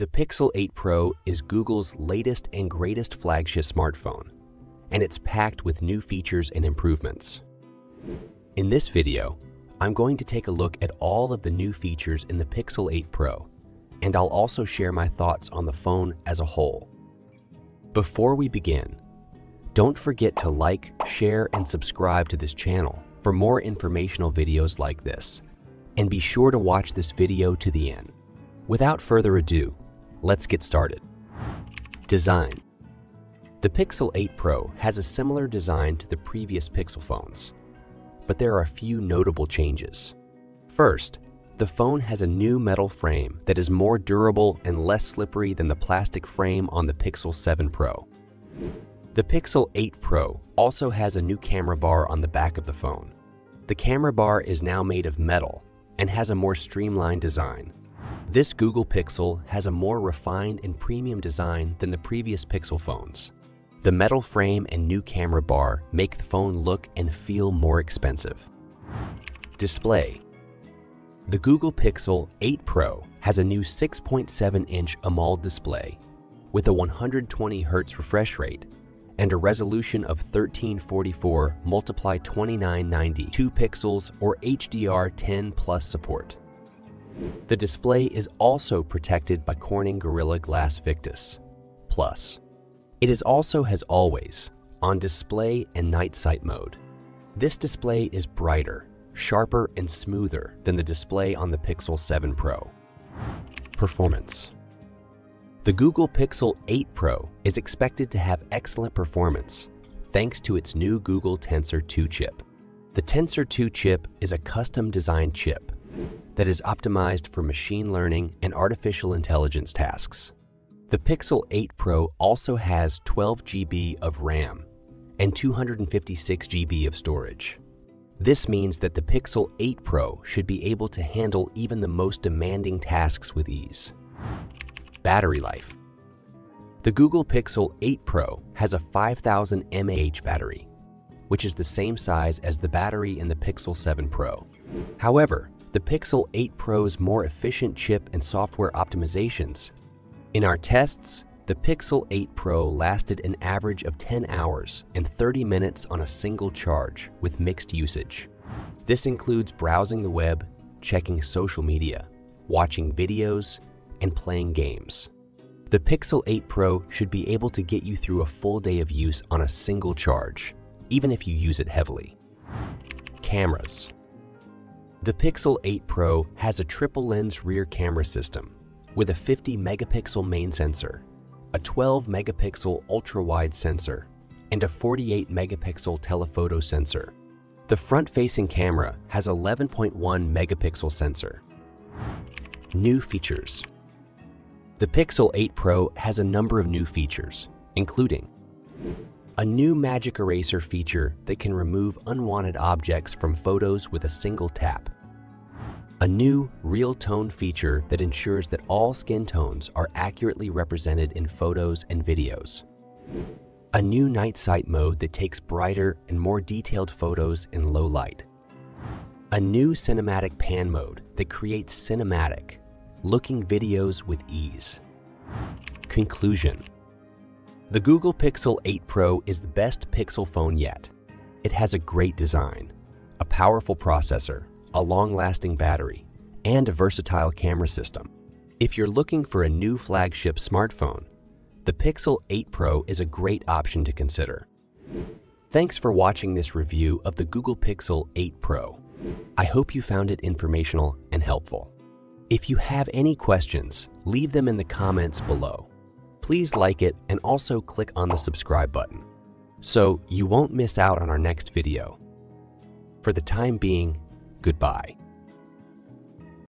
The Pixel 8 Pro is Google's latest and greatest flagship smartphone, and it's packed with new features and improvements. In this video, I'm going to take a look at all of the new features in the Pixel 8 Pro, and I'll also share my thoughts on the phone as a whole. Before we begin, don't forget to like, share, and subscribe to this channel for more informational videos like this. And be sure to watch this video to the end. Without further ado, let's get started. Design The Pixel 8 Pro has a similar design to the previous Pixel phones, but there are a few notable changes. First, the phone has a new metal frame that is more durable and less slippery than the plastic frame on the Pixel 7 Pro. The Pixel 8 Pro also has a new camera bar on the back of the phone. The camera bar is now made of metal and has a more streamlined design. This Google Pixel has a more refined and premium design than the previous Pixel phones. The metal frame and new camera bar make the phone look and feel more expensive. Display The Google Pixel 8 Pro has a new 6.7-inch AMOLED display with a 120Hz refresh rate and a resolution of 1344 multiply 2990 2 pixels or HDR10 plus support. The display is also protected by Corning Gorilla Glass Victus Plus. It is also, as always, on display and night sight mode. This display is brighter, sharper, and smoother than the display on the Pixel 7 Pro. Performance the Google Pixel 8 Pro is expected to have excellent performance thanks to its new Google Tensor 2 chip. The Tensor 2 chip is a custom designed chip that is optimized for machine learning and artificial intelligence tasks. The Pixel 8 Pro also has 12 GB of RAM and 256 GB of storage. This means that the Pixel 8 Pro should be able to handle even the most demanding tasks with ease. Battery life. The Google Pixel 8 Pro has a 5000 mAh battery, which is the same size as the battery in the Pixel 7 Pro. However, the Pixel 8 Pro's more efficient chip and software optimizations. In our tests, the Pixel 8 Pro lasted an average of 10 hours and 30 minutes on a single charge with mixed usage. This includes browsing the web, checking social media, watching videos, and playing games. The Pixel 8 Pro should be able to get you through a full day of use on a single charge, even if you use it heavily. Cameras. The Pixel 8 Pro has a triple lens rear camera system with a 50 megapixel main sensor, a 12 megapixel ultra-wide sensor, and a 48 megapixel telephoto sensor. The front-facing camera has 11.1 megapixel sensor. New features. The Pixel 8 Pro has a number of new features, including a new Magic Eraser feature that can remove unwanted objects from photos with a single tap, a new Real Tone feature that ensures that all skin tones are accurately represented in photos and videos, a new Night Sight mode that takes brighter and more detailed photos in low light, a new Cinematic Pan mode that creates cinematic, looking videos with ease. Conclusion The Google Pixel 8 Pro is the best Pixel phone yet. It has a great design, a powerful processor, a long-lasting battery, and a versatile camera system. If you're looking for a new flagship smartphone, the Pixel 8 Pro is a great option to consider. Thanks for watching this review of the Google Pixel 8 Pro. I hope you found it informational and helpful. If you have any questions, leave them in the comments below. Please like it and also click on the subscribe button so you won't miss out on our next video. For the time being, goodbye.